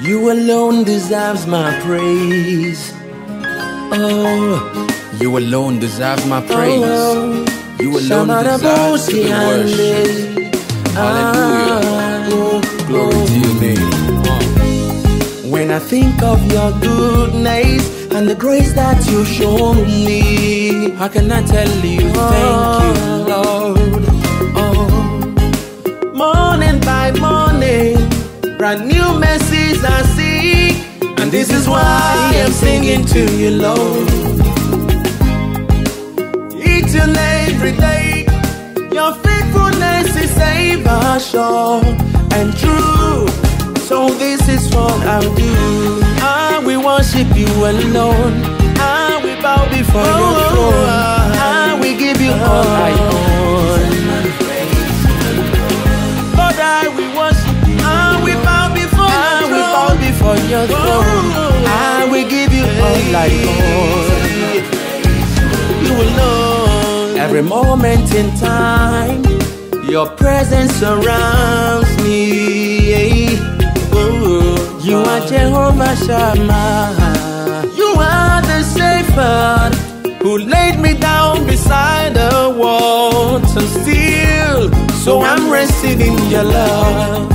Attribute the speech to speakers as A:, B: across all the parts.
A: You alone deserves my praise. Oh,
B: You alone deserve my oh, praise.
A: oh,
B: You alone deserve to be worshipped. Hallelujah. Ah, oh, Glory oh. to your name.
A: When I think of your goodness and the grace that you show me,
B: How can I tell you thank you, Lord?
A: Oh, morning by morning, brand new mercies I see, and this is why I'm singing to you, Lord. Each and every day, your faithfulness is ever sure and true. So this is what I'll do. I will worship you alone. I will bow before your throne. I will give you all I I will give you all I own. You alone. Every moment in time, your presence surrounds me. Oh, you are Jehovah Shammah. You are the shepherd who laid me down beside the water still. So I'm resting in your love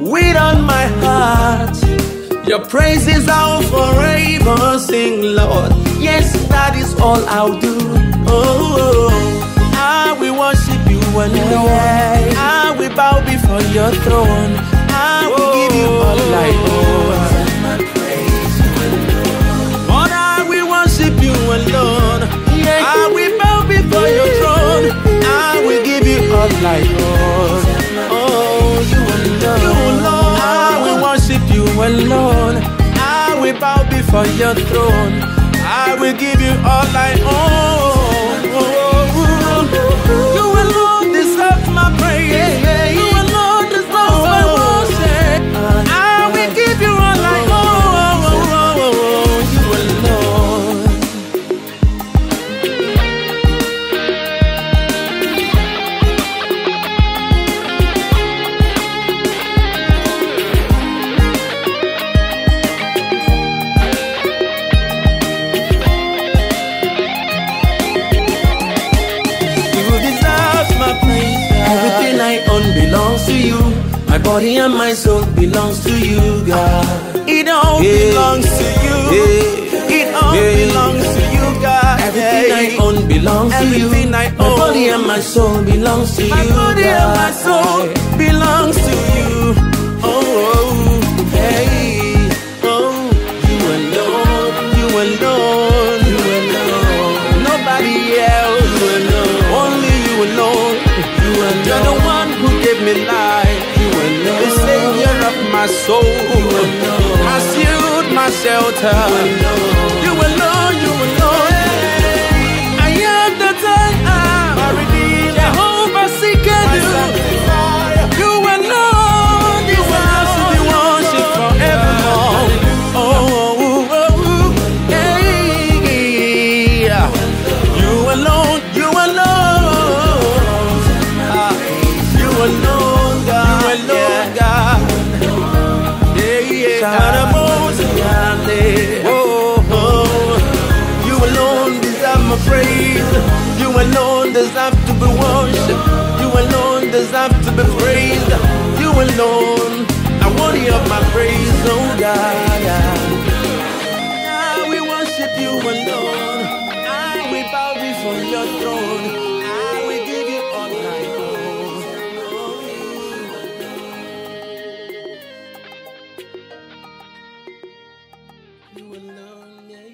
A: with all my heart. Your praises I'll forever sing, Lord. Yes, that is all I'll do. Oh, oh, oh. I will worship you alone. I will bow before your throne. Bow before your throne. I will give you all I own. To you. My body and my soul belongs to you, God. It all
B: Yeah.
A: belongs to you.
B: Yeah.
A: It all
B: Yeah.
A: belongs to you, God. Everything I own belongs to you.
B: Everything I
A: My
B: own.
A: body and my soul belongs to
B: My
A: you.
B: body
A: God.
B: and my soul
A: belongs to you. Shelter, praise. You alone deserve to be worshipped. You alone deserve to be praised. You alone are worthy of my praise, oh God. I will worship you alone. I will bow before your throne. I will give you all I own. You alone, yeah.